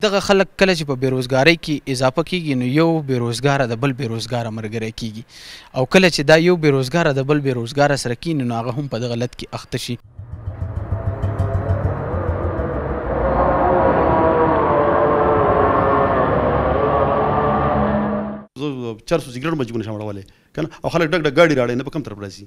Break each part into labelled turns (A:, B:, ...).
A: دغه خلک کله چې په بېروزګارۍ کې اضافه کېږي، نو یو بېروزګاره د بل بېروزګاره ملګری کېږي او کله چې دا یو بېروزګاره د بل بېروزګاره سره کېني، نو هغه هم په دغه لت کې اخته شي.
B: چرس او سګرټ مو په جیبونو شمړولې. کنه او خلک ډګ ډګ ګاډي راړي نه په کم طرف راځي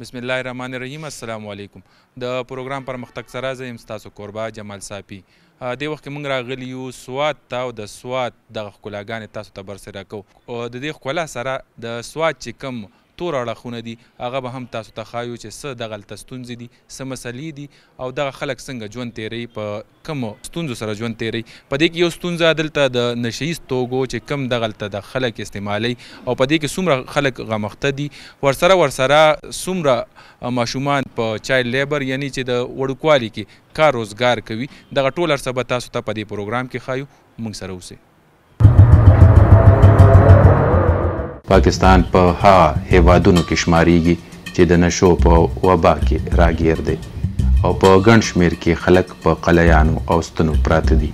C: بسم الله الرحمن الرحیم السلام علیکم د پروګرام پر مختګ سره زه یم ستاسو کوربه جمال صافی دې وخت کې موږ راغلی یو سوات ته او د سوات دغه ښکلاګانې تاسو ته برسېره کوو او د دې ښکلا سره د سوات چې کوم تور اړخونه دي هغه به هم تاسو ته ښايو چې څه دغلته ستونزې دي څه مسلې دي او دغه خلک څنګه ژوند تيروي په کومو ستونزو سره ژوند تيروي په دې کې يو ستونزه دلته د نشه ييز توګو چې کوم دغلته د خلک استعمالوي او په دې کې څومره خلک غمخته دي ورسره ورسره څومره ماشومان په چايلډ ليبر يعنې چې د وړوکوالي کې کار روزګار کوي دغه ټول هرڅه به تاسو ته په دې پروګرام کې ښايو موږ سره اوسې.
D: پاکستان په هغه هېوادونو کې شمارېږي چې د نشو په وبا کې راګیر دی او په ګڼ شمېر کې خلک په قلیانو او ستنو پراته دي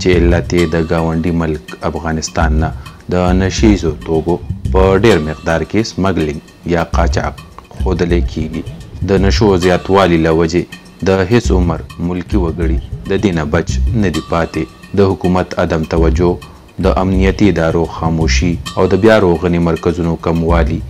D: چې علت یې د ګاونډي ملک افغانستان نه د نشیزو توکو په ډېر مقدار کې سمګلینګ یا قاچاق ښودل کیږي. د نشو او زیاتوالي له وجې د هیڅ عمر ملکي وګړي د دې نه بچ نه دي پاتې. د حکومت عدم توجه، د امنیتي ادارو خاموشي او د بیا روغنې مرکزونو کموالي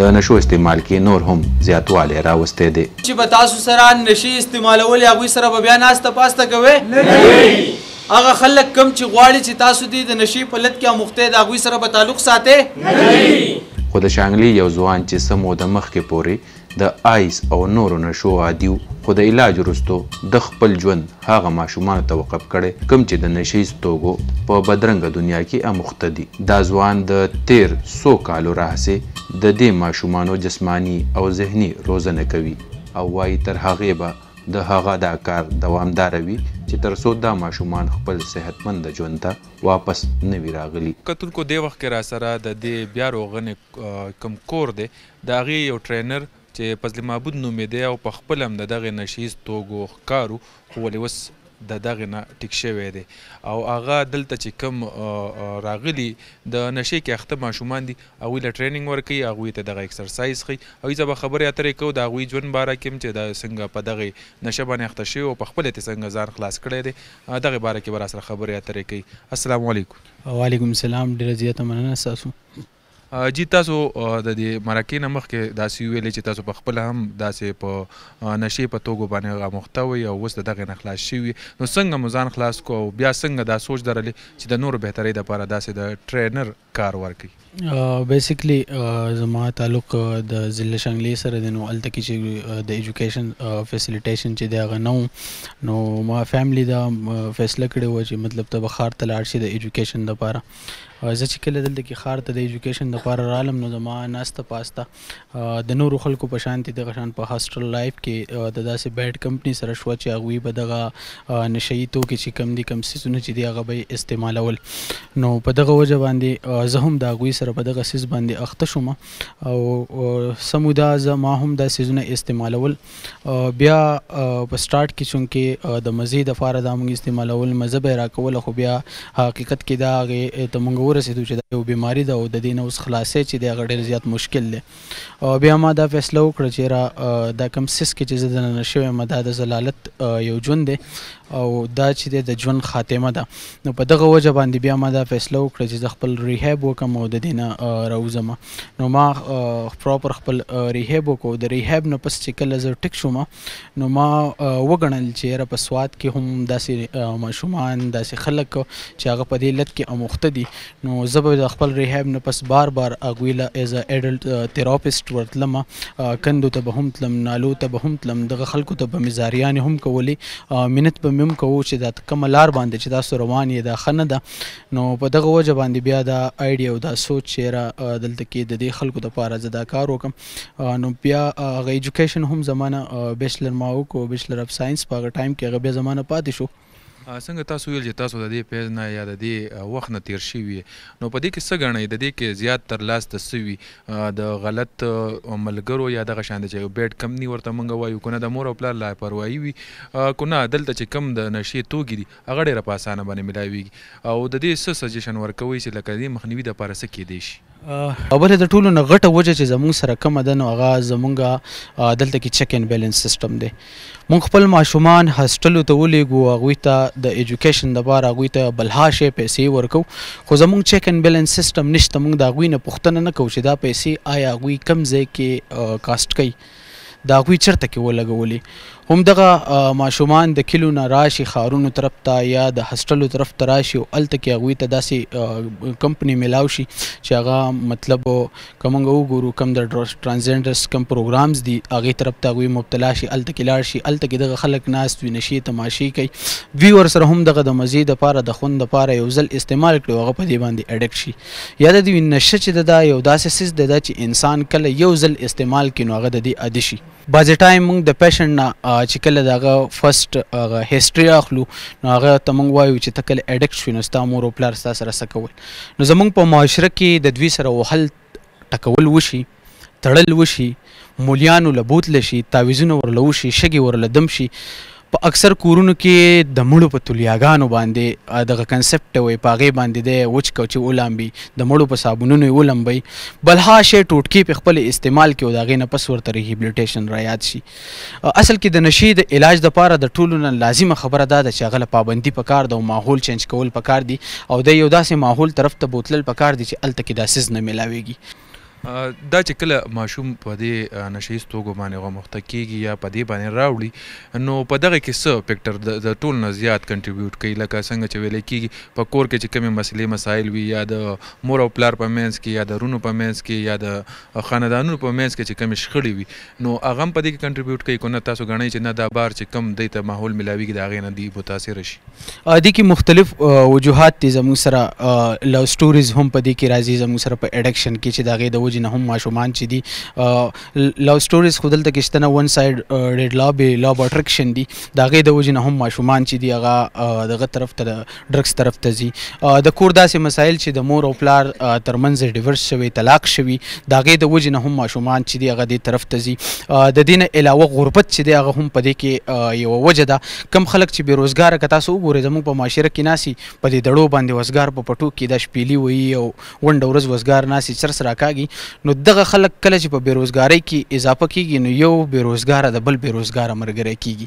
D: د نشو استعمال کې نور هم زیاتوالی راوستی دی.
E: چې به تاسو سره نشې استعمالولې هغوی سره به بیا ناسته پاسته کوئ؟ هغه خلک کوم چې غواړي چې تاسو دې د نشې په لت کې اموخته د هغوی سره به تعلق ساتې؟ نهيي.
D: خو د شانګلي يو ځوان چې څه موده مخکې پورې د آيس او نورو نشو عادي و، خو د علاج وروسته ده خپل ژوند هغه ماشومانو ته وقف کړی کوم چې د نشه ييز توګو په بدرنګه دنيا کې اموخته دي. دا ځوان د تېر څو کالو راهسې د دې ماشومانو جسماني او ذهني روزنه کوي او وايي تر هغې به د هغه دا کار دوامداره وي چې تر څو دا ماشومان خپل صحتمند ژوند ته واپس نه وي راغلي.
C: کتونکو دې وخت کې راسره د دې بیا روغنې کوم کور دی د هغې یو ټرینر چې فضل معبود نومېدی او په خپله هم د دغه نشهییز توګو ښکار و خو ولې اوس ددغه نه ټیک شوی دی او هغه دلته چې کوم راغلي د نشې کې اخته ماشومان دي هغوی له ټریننګ ورکوي هغوی ته دغه اکسرسایز ښي هغوی سره به خبرې اترې کوو د هغوی ژوند باره کې هم چې دا څنګه په دغه نشه باندې اخته شوی او په خپله ترې څنګه ځان خلاص کړی دی دغه باره کې به راسره خبرې اترې کوي السلام علیکم.
A: وعلیکم السلام ډیره زیاته مننه ستاسو.
C: جی تاسو د دې مرکې نه مخکې داسې ویلې چې تاسو په خپله هم داسې په نشې په توګو باندې اموخته وئ او اوس د دغې نه خلاص شوي نو څنګه مو ځان خلاص کو او بیا څنګه دا سوچ درلې چې د نورو بهترۍ لپاره داسې د ټرینر کار ورکړئ؟
A: بیسیکلی زما تعلق د ضلع شنګلې سره دی نو هلته کې چې د ایجوکیشن فیسیلیټیشن چې دی هغه نه و نو ما فیملی دا فیصله کړې وه چې مطلب ته به ښار ته لاړ شې د ایجوکیشن لپاره زه چې کله دلته کې ښار ته د ایجوکیشن د پاره رالم نو زما ناسته پاسته د نورو خلکو په شان دي دغه شان په هاستل لایف کې د داسې بیډ کمپنی سره شو چې هغه به دغه نشئی توکي چې کم دي کم سيزونه چې دی هغه به استعمالول نو په دغه وجه باندې زه هم دا غوي سره په دغه سیز باندې اخته شوم او سمودا زه ما هم دا سيزونه استعمالول بیا په سټارټ کې چونکه د مزې د فاره دا مونږ استعمالول مزه به راکوله خو بیا حقیقت کې دا غي ته مونږ ورسېدو چې دا یو بیماری ده او د دې نه اوس خلاصې چې دا غډیر زیات مشکل دی بیا ما دا فیصله وکړه چې را دا کم سیس کې چې زه د نه شوې ما دا د زلالت یو ژوند دی او دا چې د ژوند خاتمه ده نو په دغه وجه باندې بیا ما دا فیصله وکړه چې زه خپل ریهاب وکم او د دینه راوځم نو ما پراپر خپل ریهب وکړو د ریهب نه پس چې کله زه ټیک شوم نو ما وګڼل چې را په سواد کې هم داسې ماشومان داسې خلک چې هغه په دې لت کې اموخته دي نو زه به د خپل ریهب نه پس بار بار هغوی له ایز ا ایډلټ تیراپسټ ورتلم کندو ته به هم تلم نالو ته به هم تلم دغه خلکو ته به مې زاریانې هم کولې منت به مې هم کوو چې دا کومه لار باندې چې تاسو روان یې دا ښه نه ده نو په دغه وجه باندې بیا دا آیډیا او دا سوچ چې را دلته کې د دې خلکو د پاره زدا کار وکم نو بیا غي ایجوکیشن هم زمانہ بیچلر ما وکړو بیچلر اف ساينس په هغه ټایم کې هغه بیا زمانہ پاتې شو
C: څنګه تاسو ویل چې تاسو د دې پیز نه یا د دې وخت نه تیر شوی نو په دې کې څه غنئ د دې کې زیات تر لاس د سوي د غلط ملګرو یا دغه شان د چې بیډ کمپنی ورته منګ وایو کنه د مور او پلار لا پروايي وي کنه دلته چې کم د نشي توګي دي هغه ډیره په اسانه باندی ملاویږی او د دی څه سجیشن ورکوی چی لکه د دی مخنیوی د پاره څه کیدی شی.
A: او بله د ټولو نه غټه وجه چې زمونږ سره کومه ده نو هغه زمونږ دلته کې چک اینډ بیلنس سیستم دی مونږ خپل ماشومان هاسټلو ته ولیږو هغوی ته د ایجوکیشن لپاره هغوی ته بلها شی پیسې ورکوو خو زمونږ چک اینډ بیلنس سیستم نشته مونږ د هغوی نه پوښتنه نه کوو چې دا پیسې ایا هغوی کوم ځای کې کاسټ کوي د هغوی چرته کې ولګولي هم دغه ماشومان د کلو نه راشي خارونو طرف ته یا د هسټلو طرف ته راشي او الته کې هغوی ته داسې کمپنی ملاو شي چې هغه مطلب کومنګ وګورو کم د ترانزجنډرز کم پروګرامز دي هغه طرف ته هغوی مبتلا شي الته کې لاړ شي الته کې دغه خلک ناست وي نشي تماشي کوي دوی ور سره هم دغه د مزید لپاره د خوند لپاره یو ځل استعمال کړي هغه په دې باندې اډکټ شي یاده دې وي نشه چې ده دا یو داسې څیز دی ده چې انسان کله یو ځل استعمال کړي نو هغه د دې عادي شي. بعضې ټایم موږ د پیشنټ نه چې کله د هغه فرسټ هغه هسټري اخلو نو هغه ته موږ وایو چې ته کله اډکټ شوې نو ستا مور او پلار ستا سره څه کول نو زموږ په معاشره کې د دوی سره وهل ټکول وشي تړل وشي، مولیان ورله بوتله شي، تعویذونه ورله وشي، شګې ورله دم شي، په اکثر کورونو کې د مړو په تولیاګانو باندې دغه کنسپټ ته وایي په هغې باندې دی وچ کو چې ولامبي د مړو په صابونونو یې ولمبوي بل ها شی ټوټکې په خپل استعمال کې او د هغې نه پس ورته ریهیبلیټیشن را یاد شي اصل کې د نشې د علاج دپاره د ټولو نه لازمه خبره دا ده چې هغه له پابندي پکار ده او ماحول چینج کول پکار دي او د یو داسې ماحول طرف ته بوتلل پکار دي چې هلته کې دا څیز نه
C: میلاویږي دا چې کله ماشوم په دې نشه ییز توکو باندې غومخته کېږي یا په دې باندې راوړي نو په دغه کې څه فکټر د ټول نه زیات کنټریبیوټ کوي لکه څنګه چې ویل کېږي په کور کې چې کومې مسلې مسایل وي یا د مور او پلار په منځ کې یا د رونو په منځ کې یا د خاندانونو په منځ کې چې کومې شخړې وي نو هغه هم په دې کې کنټریبیوټ کوي کنه تاسو ګڼئ چې نه دا بار چې کوم دوی ته ماحول ملاویږي د هغې نه دوی متاثر شي.
A: دې کې مختلف وجوهات دي زموږ سره لو سټوریز هم په دې کې راځي زموږ سره په اډکشن کې چې د هغې د وجې نه هم ماشومان چې دي لو سټوریز خو دلته کې شته نه ون ساید ډیډ لابې لاب اټرکشن دي د هغې د وجې نه هم ماشومان چې دي هغه دغه طرف ته ډرګس طرف ته ځي د کور داسې مسایل چې د مور او پلار ترمنځ ډیورس شوی طلاق شوی دا غي د وجې نه هم ماشومان چې دی هغه دې طرف ته ځي د دین علاوه غربت چې دی هغه هم په دې کې یو وجه ده کم خلک چې بیروزګار که تاسو وګورئ زموږ په معاشره کې ناسي په دې دړو باندې وسګار په پټو کې د شپېلی وي او ونډه ورځ وسګار ناسي چرس راکاږي نو دغه خلک کله چې په بیروزګاری کې اضافه کیږي نو یو بیروزګار د بل بیروزګار مرګره کیږي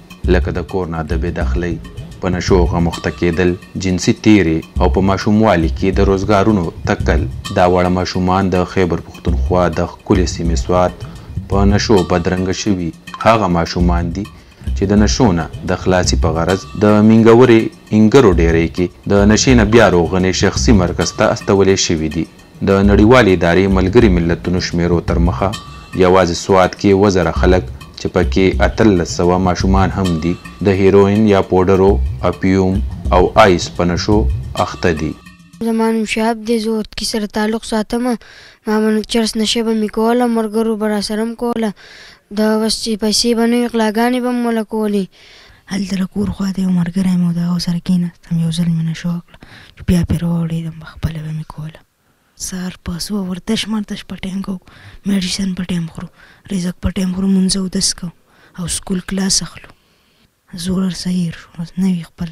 D: لکه د کور نه د بې دخلۍ، په نشو غموخته کېدل، جنسي تېری او په ماشوموالي کې د روزګارونو تکل. دا واړه ماشومان د خېبر پښتونخوا د ښکلې سيمې سوات په نشو بدرنګه شوي هغه ماشومان دي چې د نشو نه د خلاصي په غرض د مينګورې انګرو ډېرۍ کې د نشې نه بيا روغنې شخصي مرکز ته استولې شوي دي. د نړیوالې ادارې ملګري ملتونو شمېرو تر مخه یوازې سوات کې اوه زره خلک چې په کې اتلس سوه ماشومان هم دي د هیروین یا پوډرو، اپیوم او آیس په نشو اخته دي.
F: زما نوم شهاب دی، زه اورتکي سره تعلق ساتم، ما به نو چرس نشه به مې کوله، ملګرو به راسره هم کوله، د وس چې پیسې به نه وې غلاګانې به مو له کولې.
G: هلته د کور خوا ته یو ملګری مې و، د هغه سره کېناستم، یو ځل مې نشه وکړه، چې بیا پرې واوړېدم، په خپله به مې کوله. سهار پاڅو، ورزش مرزش په ټایم کوو، مېډیسن په ټایم خورو، رزق په ټایم خورو، لمونځ اودس کوو او سکول کلاس اخلو. زوړ سه هېر شو، اوس نوی خپل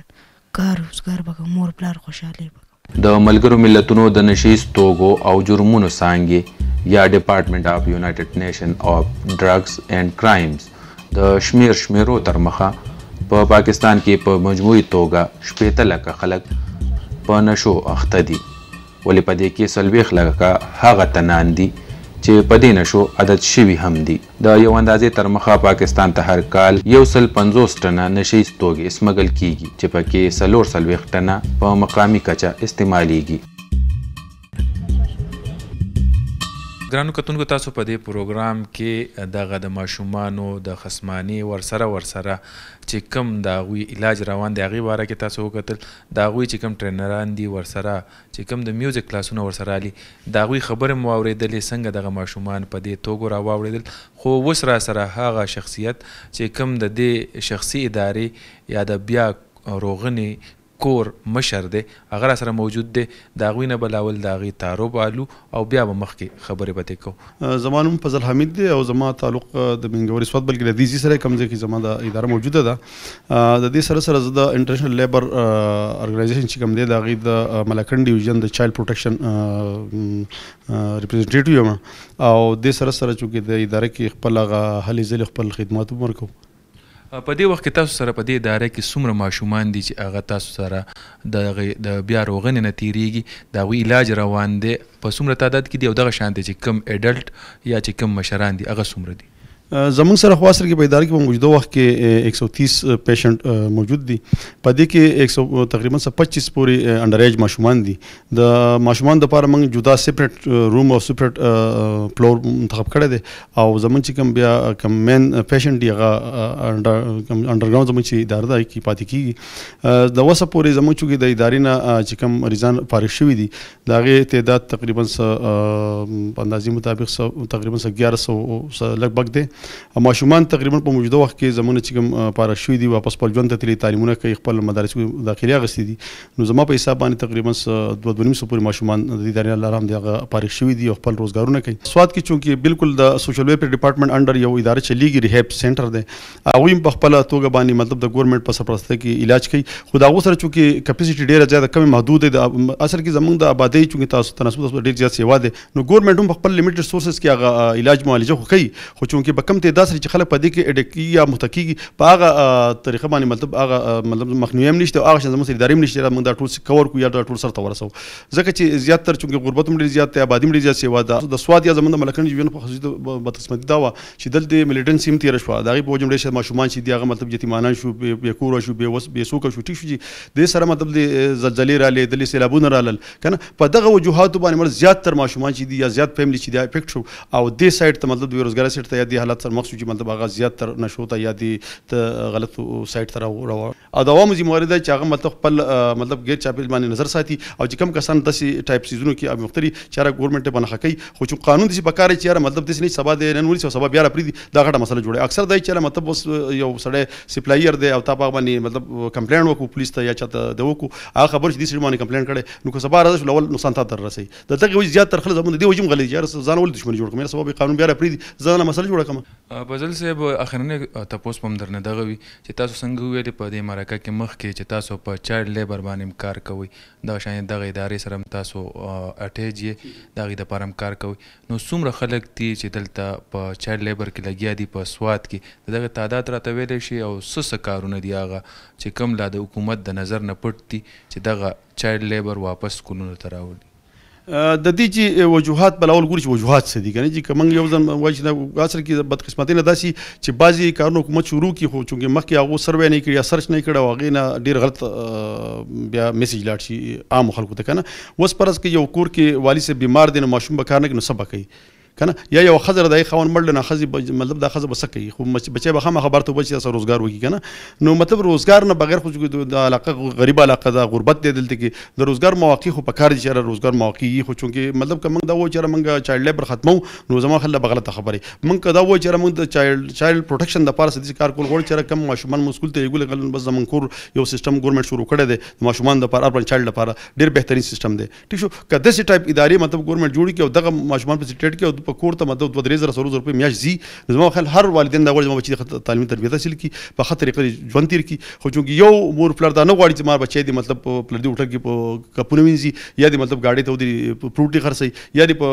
G: کار روزګار به کوم، مور پلار خوشحالې به کوم.
D: د ملګرو ملتونو د نشه ییز توګو او جرمونو څانګې یا ډیپارټمنټ آف یونایټډ نیشن آف ډرګز اینډ کرایمز د شمېر شمېرو تر مخه په پاکستان کې په مجموعي توګه شپېته لکه خلک په نشو اخته دي. ولې په دې کې څلوېښت لکه هغه تنان دي چې په دې نشو عدد شوي هم دي. د یو اندازې تر مخه پاکستان ته هر کال یو سل پنځوس ټنه نشه ییز توګې سمګل کېږي چې په کې څلور څلوېښت ټنه په مقامي کچه استعمالېږي.
C: ګرانو کتونکو تاسو په دې پروګرام کې دغه د ماشومانو د خصمانې ورسره ورسره چې کوم د هغوی علاج روان دی هغې باره کې تاسو وکتل د هغوی چې کوم ټرینران دي ورسره چې کوم د میوزیک کلاسونه ورسره الی د هغوی خبرې مو واوریدلې څنګه دغه ماشومان په دې توګو را واوړیدل خو اوس راسره هغه شخصیت چې کوم د دې شخصي ادارې یا د بیا روغنې کور مشر دی هغه راسره موجود دی د هغوی نه به لاول د هغې تعرب الو او بیا به مخکې خبرې به ترې
B: کوو. زما نوم فضل حمید دی او زما تعلق د مینګورې سوات بلکې له دې ځي سره کوم ځای کې زما دا اداره موجوده ده. د دې سره سره زه د انټرنشنل لیبر ارګنایزیشن چې کوم دی د هغې د ملاکنډ ډویژن د چایلډ پروټیکشن ریپریزنټیټیو یم او دې سره سره چونکې د اداره کې خپل هغه هلې ځلې خپل خدمات هم ورکوو.
C: په دې وخت کې تاسو سره په دې اداره کې څومره ماشومان دي چې هغه تاسو سره د هغه د بیا روغنې نه تیریږي، د هغوی علاج روان دی، په څومره تعداد کې دي او دغه شانته چې کوم ایډلټ یا چې کوم مشران دي هغه څومره دي؟
B: زموږ سره خو اصل کې په اداره کې په موجوده وخت کې ایک سو تیس پیشنټ موجود دي، په دې کې ایک سو تقریباً څه پچیس پورې انډر ایج ماشومان دي، د ماشومان د پاره موږ جدا سیپریټ روم او سیپریټ فلور منتخب کړی دی او زمونږ چې کوم بیا کوم مین پیشنټ دی هغه انډرګراوند زمونږ چې اداره ده کې پاتې کیږي د وسه پورې زمونږ چې د ادارې نه چې کوم مریضان فارغ شوي دي دا غي تعداد تقریبا س اندازې مطابق س تقریبا س 1100 لګ بګ دی ماشومان تقریبا په موجوده وخت کې زمونږ چې کوم فارغ شوي دي واپس په ژوند ته تللی تعلیمونه کوي خپل مدارس داخلي غسي دي نو زما په حساب باندې تقریبا دوه دوه نیم سو پورې ماشومان د دې ادارې لاره هم دی هغه فارغ شوي دي او خپل روزګارونه کوي سواد کې چونکې بالکل د سوشل ویلفیر ډپارټمنټ انډر یو اداره چلیږي ریهب سنټر دی هغوی هم په خپل توګه باندې مطلب د ګورنمنت په سرپرسته کې علاج کوي خو دا غو سره چونکې کیپاسټي ډیره زیاته کمه محدود ده اصل کې زمونږ د آبادی چونکې تاسو تناسب ډیر زیات سیوا ده نو ګورمنټ هم په خپل لیمیټډ ریسورسز کې هغه علاج معالجه خو کوي خو چونکې په کم تعداد سره چې خلک په دې کې اډیکټ کیږي یا مخته کیږي په هغه طریقه باندې مطلب هغه مطلب مخنیوي هم نشته او هغه شان زموږ سره ادارې هم نشته موږ دا ټول څه کور کو یا دا ټول سره ته ورسو ځکه چې زیات تر چونکې غربت هم ډېر زیات دی آبادي هم ډېر زیات سیوا ده د سواد یا زموږ د ملکن ژوند په خصوصي بدقسمتي دا وه چې دلته ملیټنسي هم تېره شوه د هغې په وجه هم ډېر شاید ماشومان چې دي هغه مطلب یتیمانان شو بې کوره شو بې وس بې څوکه شو ټیک شو چې دې سره مطلب د زلزلې رالې دلې سیلابونه رالل کنه په دغه وجوهاتو باندې مر زیات تر ماشومان چې دي یا زیات فیملی چې دی افیکټ شو او دې سایت ته مطلب دوی روزګار سیټ ته یا دې حالت سره مخ شو چې مطلب هغه زیات تر نشو ته یا دې ته غلط سایت ته راو او دا ومزي مورد چې هغه مطلب خپل مطلب غیر چاپیل باندې نظر ساتي او چې کم کسان داسي ټایپ سیزونو کې اب مختری چې را ګورنمنت باندې خکې خو چې قانون دې په کار چې را مطلب دې نه سبا دې نن ورسې سبا بیا را پریدي دا غټه مسله جوړه اکثر دا چې مطلب یو سړی سپلایر دی او تا باندې مطلب کمپلین وکړو پولیس ته یا چاته د وکړو هغه خبر چې دې سړي باندې کمپلینټ کړی نو که سبا راځه شو لول نقصان تا تر رسي د دغه وجه زیات تر خلک زموږ دی وجم غلي یار ځان ول دښمن جوړ کوم سبب قانون بیا را پری ځان له مسله جوړ کوم
C: فضل صاحب اخرنه تاسو پم درنه دغه وی چې تاسو څنګه وې د په دې مرکه کې مخ کې چې تاسو په چایلډ لیبر باندې کار کوي دا شان دغه ادارې سره تاسو اټیج یې دغه د پرم کار کوي نو څومره خلک دي چې دلته په چایلډ لیبر کې لګیا دي په سواد کې دغه تعداد راته ویل شي او څه څه کارونه دي هغه چې کوم لا د حکومت د نظر نه پټ دي چې دغه چایلډ لیبر واپس سکولونو ته راولي.
B: د دې جي وجوهات به لاول ګورو چې وجوهات څه دي کنه جي که موږ یو ځل وایي چې دا اصل کې بدقسمتۍ نه داسي چې بعضي کارونه حکومت شروع کړي خو چونکې مخکې هغو سروې نه کړي یا سرچ نه کړي او هغې نه ډېر غلط بیا میسج لاړ شي عامو خلکو ته کنه اوس فرض که یو کور کې والي صاحب بیمار دی نو ماشوم به کار نه کوي نو څه به کوي کنه یا یو خزر د خاون مړ نه خزي مطلب دا خزه بسکه خو بچي به خامخ برته بچي سره روزګار وکي کنه نو مطلب روزګار نه بغیر خو د علاقه غریب علاقه دا غربت دی دلته کې د روزګار مواقع خو په کار دي چې روزګار مواقع یي خو چونکه مطلب کوم دا و چې موږ چایلډ لیبر ختمو نو زموږ خلک بغلطه خبره موږ دا و چې موږ د چایلډ چایلډ پروټیکشن د پاره سدي کار کول غوړ چې کم ماشومان مو سکول ته یګول غلن بس زمون کور یو سیستم ګورنمنت شروع کړی دی ماشومان د پاره خپل چایلډ لپاره ډیر بهترین سیستم دی ټیک شو که داسې ټایپ ادارې مطلب ګورنمنت جوړ کړي او دغه ماشومان پسې ټریډ کړي او په کور ته مطلب دوه درې زره څلور زره روپۍ میاشت ځي نو زما خیال هر والدین دا غواړي زما بچي د تعلیمي تربیت حاصل کړي په ښه طریقه ژوند تیر کړي خو چونکې یو مور پلار دا نه غواړي چې ما بچی دې مطلب په پلردي هوټل کې په کپونه وینځي یا دې مطلب ګاډۍ ته ودري پروټي خرڅوي یا دې په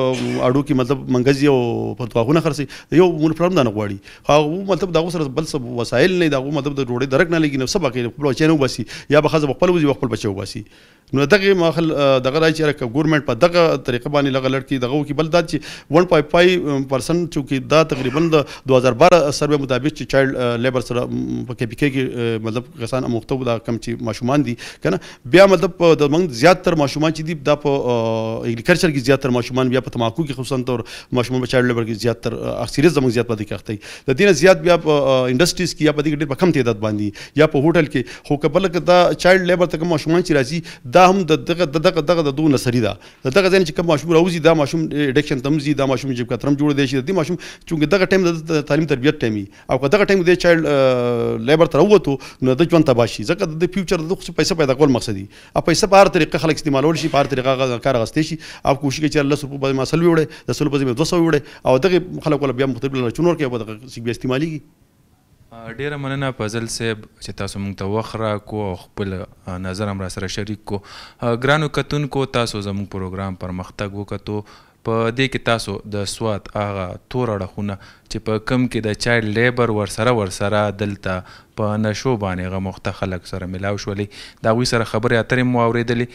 B: اډو کې مطلب منګزي او په دواغونه خرڅوي د یو مور پلار هم دا نه غواړي هغه مطلب دغه سره بل څه وسایل نه دغه مطلب د ډوډۍ درک نه لګي نو څه به کوي خپل بچی نه وباسي یا به ښځه خپل وځي خپل بچی وباسي نو دغه ماخل دغه راځي چې که ګورنمنت په دغه طریقه باندې لغه لړ کې دغه وکي بل دا چې 1.5% چې دا تقریبا د 2012 سروې مطابق چې چایلډ لیبر سره په کې پکې کې مطلب کسان اموخته دا کم چې ماشومان دي کنه بیا مطلب د موږ زیات تر ماشومان چې دي دا په اګریکلچر کې زیات تر ماشومان بیا په تماکو کې خصوصا تر ماشومان په چایلډ لیبر کې زیات تر اکثریت زموږ زیات پاتې کېږي د دې زیات بیا په انډستریز کې یا په دې ډېر په کم تعداد باندې یا په هوټل کې خو که بل که دا چایلډ لیبر ته کوم ماشومان چې راځي دا هم د دغه د دغه دغه د دوه نسري ده د دغه ځین چې کوم ماشوم راوځي دا ماشوم اډیکشن تم زی دا ماشوم جیب کترم جوړ دی شي د دې ماشوم چې دغه ټیم د تعلیم تربیت ټیمي او که دغه ټیم د چایلډ لیبر تر وته نو د ژوند تباہ شي ځکه د فیوچر د خو پیسې پیدا کول مقصدي او پیسې په هر طریقه خلک استعمالول شي په هر طریقه کار غستې شي او کوشش کوي چې الله سبحانه وتعالى مسل وي وړي د سل په ځای 200 وړي او دغه خلک ولا بیا مختلف لچون ورکه په دغه سی بیا استعمالي
C: ډیره مننه فضل صیب چې تاسو موږ ته وخت راکو او خپل نظر هم را سره شریک کو ګرانو کتونکو تاسو زموږ پروګرام پرمختګ وکتو په دې کې تاسو د سوات هغه تور اړخونه چې په کم کې د چایلډ لیبر ورسره ورسره دلته په نشو باندې غ مخته خلک سره ملاو شولې دا غوي سره خبرې اترې مو اوریدلې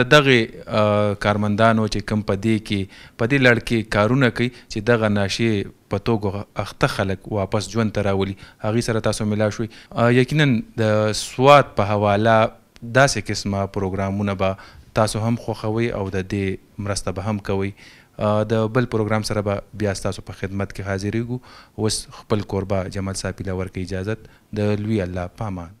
C: د دغه کارمندانو چې کم په دې کې په دې لړ کې کارونه کوي چې دغه نشي په توګه اخته خلک واپس ژوند ته راولي هغي سره تاسو ملا شوي یقینا د سوات په حواله داسي قسمه پروګرامونه به تاسو هم خوښوي او د دي مرسته به هم کوي د بل پروګرام سره به بیا ستاسو په خدمت کي حاضریږو اوس خپل کوربه جمال صاحب له ورکه اجازت د لوي الله په امان.